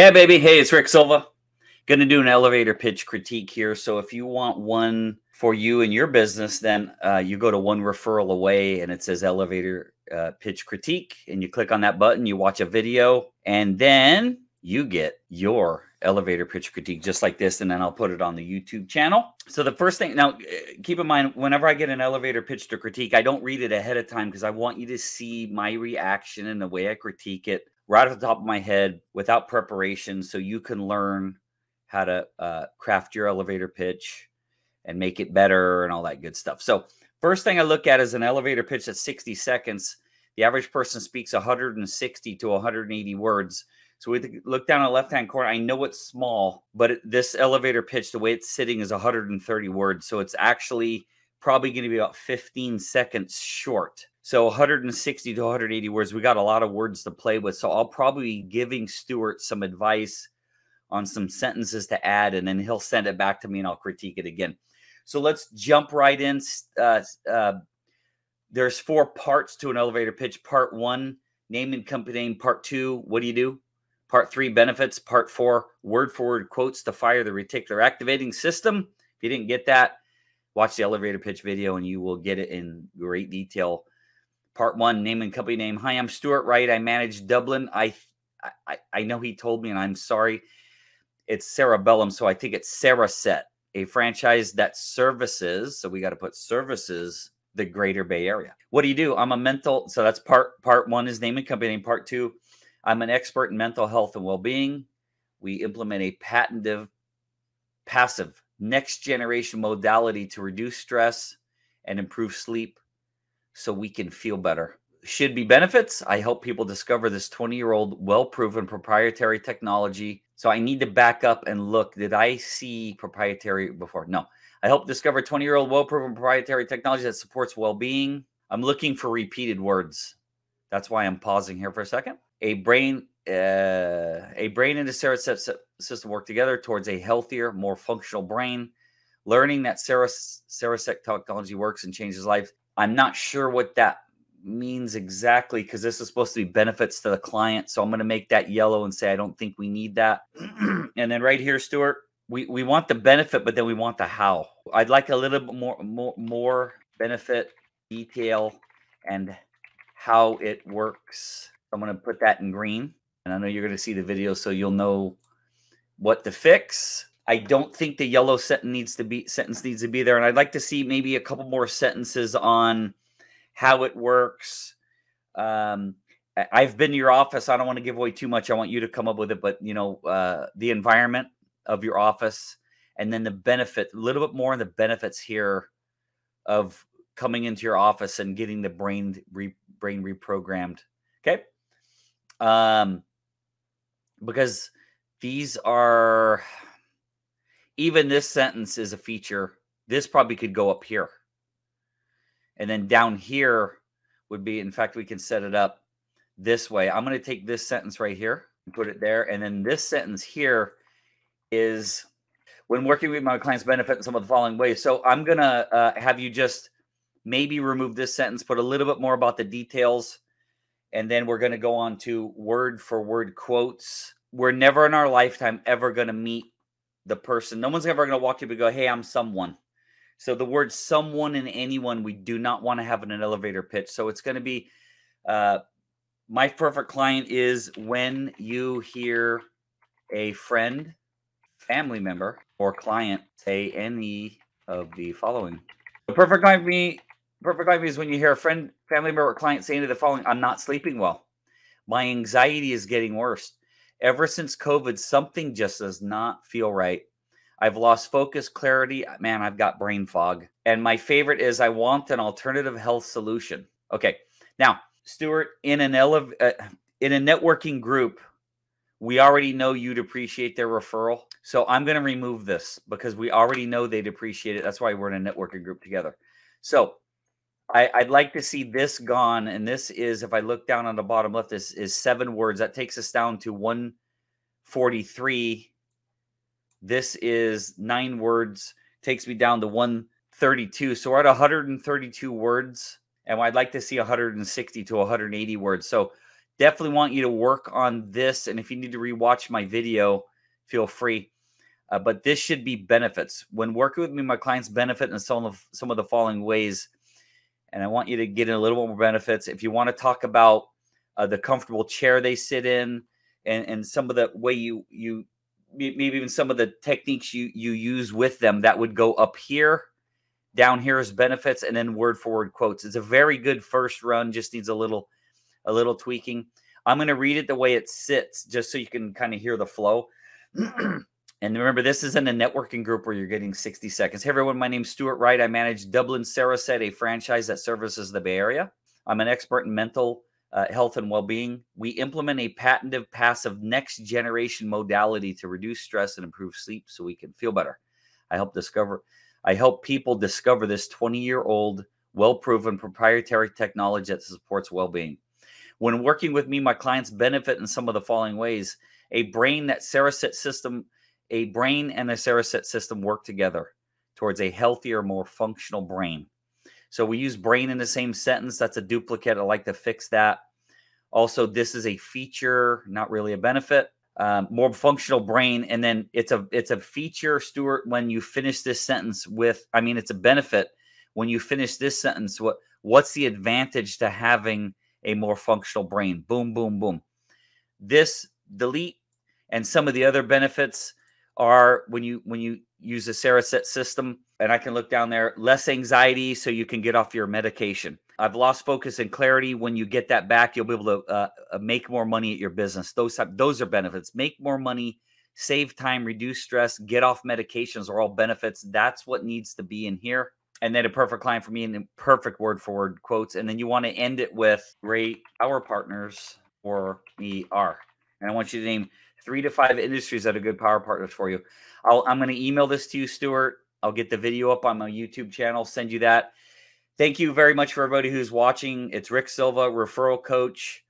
Yeah, baby. Hey, it's Rick Silva. Going to do an elevator pitch critique here. So if you want one for you and your business, then uh, you go to one referral away and it says elevator uh, pitch critique. And you click on that button, you watch a video, and then you get your elevator pitch critique just like this. And then I'll put it on the YouTube channel. So the first thing now, eh, keep in mind, whenever I get an elevator pitch to critique, I don't read it ahead of time because I want you to see my reaction and the way I critique it right off the top of my head without preparation so you can learn how to uh, craft your elevator pitch and make it better and all that good stuff. So, first thing I look at is an elevator pitch at 60 seconds. The average person speaks 160 to 180 words. So we look down in the left hand corner. I know it's small, but this elevator pitch, the way it's sitting, is 130 words. So it's actually probably going to be about 15 seconds short. So 160 to 180 words. We got a lot of words to play with. So I'll probably be giving Stuart some advice on some sentences to add, and then he'll send it back to me and I'll critique it again. So let's jump right in. Uh, uh, there's four parts to an elevator pitch. Part one, name and company name. Part two, what do you do? Part three, benefits. Part four, word for word quotes to fire the reticular activating system. If you didn't get that, watch the elevator pitch video and you will get it in great detail Part one, name and company name. Hi, I'm Stuart Wright. I manage Dublin. I, I, I know he told me, and I'm sorry. It's Cerebellum, so I think it's Cereset, a franchise that services. So we got to put services the Greater Bay Area. What do you do? I'm a mental. So that's part part one is name and company name. Part two, I'm an expert in mental health and well-being. We implement a patented, passive, next generation modality to reduce stress and improve sleep so we can feel better. Should be benefits. I help people discover this 20 year old, well proven proprietary technology. So I need to back up and look. Did I see proprietary before? No. I help discover 20 year old, well proven proprietary technology that supports well being. I'm looking for repeated words. That's why I'm pausing here for a second. A brain, uh, a brain and a Cereset system work together towards a healthier, more functional brain. Learning that Cereset technology works and changes life I'm not sure what that means exactly because this is supposed to be benefits to the client. So I'm going to make that yellow and say I don't think we need that. and then right here, Stuart, we, we want the benefit, but then we want the how. I'd like a little bit more more more benefit detail and how it works. I'm going to put that in green. And I know you're going to see the video, so you'll know what to fix. I don't think the yellow sentence needs to be sentence needs to be there, and I'd like to see maybe a couple more sentences on how it works. Um, I've been to your office. I don't want to give away too much. I want you to come up with it, but you know, uh, the environment of your office, and then the benefit, a little bit more on the benefits here of coming into your office and getting the brain re, brain reprogrammed. Okay, um, because these are even this sentence is a feature. This probably could go up here. And then down here would be, in fact, we can set it up this way. I'm going to take this sentence right here and put it there. And then this sentence here is when working with my clients benefit in some of the following ways. So I'm going to uh, have you just maybe remove this sentence, put a little bit more about the details. And then we're going to go on to word for word quotes. We're never in our lifetime ever going to meet the person. No one's ever going to walk up and go, "Hey, I'm someone." So the word "someone" and "anyone" we do not want to have in an elevator pitch. So it's going to be, uh, my perfect client is when you hear a friend, family member, or client say any of the following. The perfect client me, perfect client is when you hear a friend, family member, or client saying of the following: "I'm not sleeping well. My anxiety is getting worse." Ever since COVID, something just does not feel right. I've lost focus, clarity. Man, I've got brain fog. And my favorite is I want an alternative health solution. Okay. Now, Stuart, in an ele- uh, in a networking group, we already know you'd appreciate their referral. So I'm going to remove this because we already know they'd appreciate it. That's why we're in a networking group together. So I, would like to see this gone. And this is, if I look down on the bottom left, this is seven words. That takes us down to 143. This is nine words, takes me down to 132. So we're at 132 words. And I'd like to see 160 to 180 words. So definitely want you to work on this. And if you need to rewatch my video, feel free. Uh, but this should be benefits. When working with me, my clients benefit in some of some of the following ways. And I want you to get in a little bit more benefits. If you want to talk about uh, the comfortable chair they sit in, and and some of the way you you maybe even some of the techniques you you use with them, that would go up here. Down here is benefits, and then word for word quotes. It's a very good first run. Just needs a little a little tweaking. I'm going to read it the way it sits, just so you can kind of hear the flow. And remember, this is in a networking group where you're getting 60 seconds. Hey, everyone, my name's Stuart Wright. I manage Dublin Cereset, a franchise that services the Bay Area. I'm an expert in mental uh, health and well being. We implement a patented passive next generation modality to reduce stress and improve sleep so we can feel better. I help discover, I help people discover this 20 year old, well proven proprietary technology that supports well being. When working with me, my clients benefit in some of the following ways a brain that Cereset system a brain and a Cereset system work together towards a healthier, more functional brain. So we use brain in the same sentence. That's a duplicate. I like to fix that. Also, this is a feature, not really a benefit. Um, more functional brain, and then it's a it's a feature, Stuart. When you finish this sentence with, I mean, it's a benefit. When you finish this sentence, what what's the advantage to having a more functional brain? Boom, boom, boom. This delete and some of the other benefits are when you when you use a Cereset system, and I can look down there, less anxiety so you can get off your medication. I've lost focus and clarity. When you get that back, you'll be able to uh, uh, make more money at your business. Those those are benefits. Make more money, save time, reduce stress, get off medications are all benefits. That's what needs to be in here. And then a perfect client for me and perfect word for word quotes. And then you want to end it with great our partners or we are. And I want you to name three to five industries that are good power partners for you. i am going to email this to you, Stuart. I'll get the video up on my YouTube channel, send you that. Thank you very much for everybody who's watching. It's Rick Silva, referral coach.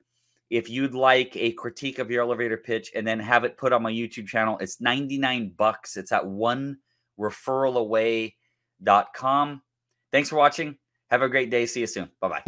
If you'd like a critique of your elevator pitch and then have it put on my YouTube channel, it's 99 bucks. It's at one referralaway.com. Thanks for watching. Have a great day. See you soon. Bye bye.